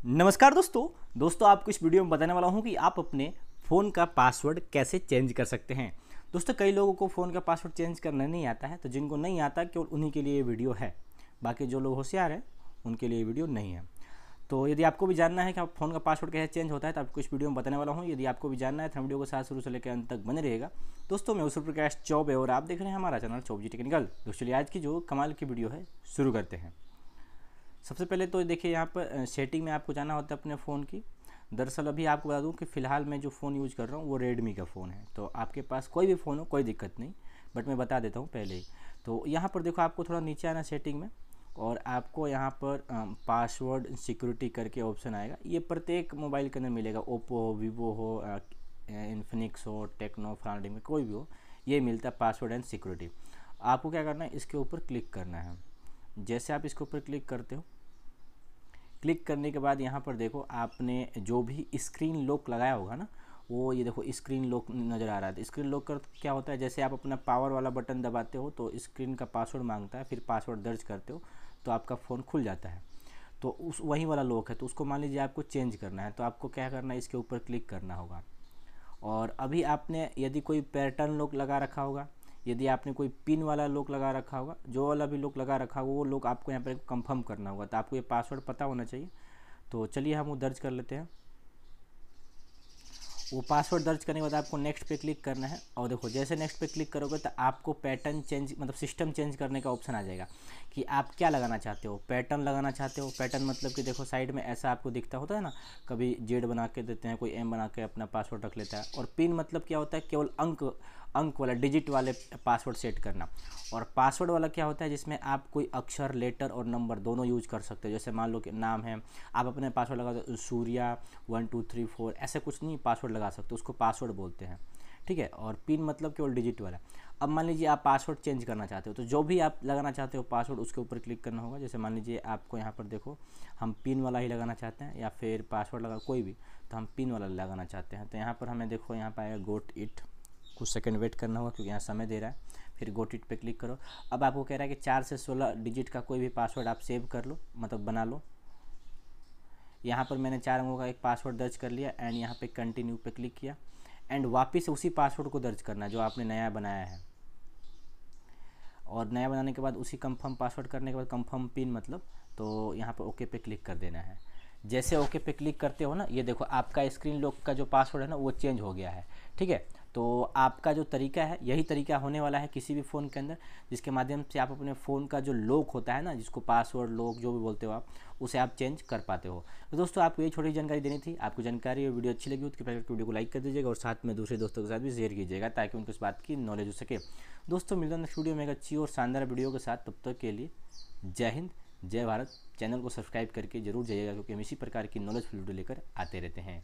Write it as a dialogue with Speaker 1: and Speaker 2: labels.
Speaker 1: नमस्कार दोस्तों। दोस्तों, आपको इस वीडियो में बताने वाला हूँ कि आप अपने फ़ोन का पासवर्ड कैसे चेंज कर सकते हैं। दोस्तों, कई लोगों को फ़ोन का पासवर्ड चेंज करना नहीं आता है तो जिनको नहीं आता, केवल उन्हीं के लिए ये वीडियो है। बाकी जो लोग होशियार हैं, उनके लिए वीडियो नहीं है। तो यदि आपको भी जानना है कि आप फ़ोन का पासवर्ड कैसे चेंज होता है तो आपको इस वीडियो में बताने वाला हूँ। यदि आपको भी जानना है तो वीडियो को साथ शुरू से लेकर अंत तक बने रहेगा दोस्तों, मैं उसूर प्रकाश चौब और आप देख रहे हैं हमारा चैनल चौब जी टेक्निकल। दोस्तों आज की जो कमाल की वीडियो है, शुरू करते हैं। सबसे पहले तो देखिए यहाँ पर सेटिंग में आपको जाना होता है अपने फ़ोन की। दरअसल अभी आपको बता दूँ कि फ़िलहाल मैं जो फ़ोन यूज़ कर रहा हूँ, वो रेडमी का फ़ोन है। तो आपके पास कोई भी फ़ोन हो, कोई दिक्कत नहीं बट मैं बता देता हूँ पहले ही। तो यहाँ पर देखो आपको थोड़ा नीचे आना सेटिंग में, और आपको यहाँ पर पासवर्ड सिक्योरिटी करके ऑप्शन आएगा। ये प्रत्येक मोबाइल के अंदर मिलेगा ओप्पो हो वीवो हो इन्फिनिक्स हो टेक्नो फ्रांडी में कोई भी हो, ये मिलता है पासवर्ड एंड सिक्योरिटी आपको क्या करना है, इसके ऊपर क्लिक करना है। जैसे आप इसके ऊपर क्लिक करते हो, क्लिक करने के बाद यहाँ पर देखो आपने जो भी स्क्रीन लॉक लगाया होगा ना, वो ये देखो स्क्रीन लॉक नज़र आ रहा है। स्क्रीन लॉक कर क्या होता है? जैसे आप अपना पावर वाला बटन दबाते हो तो स्क्रीन का पासवर्ड माँगता है, फिर पासवर्ड दर्ज करते हो तो आपका फ़ोन खुल जाता है। तो उस वही वाला लॉक है। तो उसको मान लीजिए आपको चेंज करना है तो आपको क्या करना है? इसके ऊपर क्लिक करना होगा। और अभी आपने यदि कोई पैटर्न लॉक लगा रखा होगा यदि आपने कोई पिन वाला लॉक लगा रखा होगा, जो वाला भी लॉक लगा रखा होगा, वो लॉक आपको यहाँ पर कंफर्म करना होगा। तो आपको ये पासवर्ड पता होना चाहिए। तो चलिए हम वो दर्ज कर लेते हैं। वो पासवर्ड दर्ज करने के बाद आपको नेक्स्ट पे क्लिक करना है। और देखो, जैसे नेक्स्ट पे क्लिक करोगे तो आपको पैटर्न चेंज मतलब सिस्टम चेंज करने का ऑप्शन आ जाएगा कि आप क्या लगाना चाहते हो। पैटर्न लगाना चाहते हो। पैटर्न मतलब कि देखो साइड में ऐसा आपको दिखता होता है ना, कभी जेड बना के देते हैं, कोई एम बना के अपना पासवर्ड रख लेता है। और पिन मतलब क्या होता है, केवल अंक अंक वाला डिजिट वाले पासवर्ड सेट करना। और पासवर्ड वाला क्या होता है, जिसमें आप कोई अक्षर लेटर और नंबर दोनों यूज़ कर सकते हो। जैसे मान लो कि नाम है, आप अपने पासवर्ड लगा Surya one two three four ऐसे कुछ नहीं पासवर्ड लगा सकते उसको पासवर्ड बोलते हैं। ठीक है? और पिन मतलब केवल डिजिट वाला। अब मान लीजिए आप पासवर्ड चेंज करना चाहते हो तो जो भी आप लगाना चाहते हो पासवर्ड उसके ऊपर क्लिक करना होगा। जैसे मान लीजिए आपको यहाँ पर देखो, हम पिन वाला ही लगाना चाहते हैं, या फिर पासवर्ड लगा, कोई भी तो हम पिन वाला लगाना चाहते हैं। तो यहाँ पर हमें देखो, यहाँ पर आएगा गोट इट कुछ सेकंड वेट करना होगा क्योंकि यहाँ समय दे रहा है। फिर गोट इट पे क्लिक करो। अब आपको कह रहा है कि चार से सोलह डिजिट का कोई भी पासवर्ड आप सेव कर लो मतलब बना लो। यहाँ पर मैंने चार अंकों का एक पासवर्ड दर्ज कर लिया एंड यहाँ पे कंटिन्यू पे क्लिक किया। एंड वापस उसी पासवर्ड को दर्ज करना जो आपने नया बनाया है। और नया बनाने के बाद उसी कंफर्म पासवर्ड करने के बाद कंफर्म पिन मतलब तो यहाँ पर ओके पे क्लिक कर देना है। जैसे ओके पे क्लिक करते हो ना, ये देखो आपका स्क्रीन लॉक का जो पासवर्ड है ना, वो चेंज हो गया है। ठीक है? तो आपका जो तरीका है, यही तरीका होने वाला है किसी भी फ़ोन के अंदर, जिसके माध्यम से आप अपने फ़ोन का जो लॉक होता है ना, जिसको पासवर्ड लॉक जो भी बोलते हो आप, उसे आप चेंज कर पाते हो। तो दोस्तों, आपको ये छोटी जानकारी देनी थी। आपको जानकारी और वीडियो अच्छी लगी हो तो कृपया वीडियो को लाइक कर दीजिएगा और साथ में दूसरे दोस्तों के साथ भी शेयर कीजिएगा, ताकि उनको इस बात की नॉलेज हो सके। दोस्तों, मिलता नेक्स्ट वीडियो में एक अच्छी और शानदार वीडियो के साथ। तब तक के लिए जय हिंद, जय भारत। चैनल को सब्सक्राइब करके ज़रूर जाइएगा, क्योंकि हम इसी प्रकार की नॉलेज वीडियो लेकर आते रहते हैं।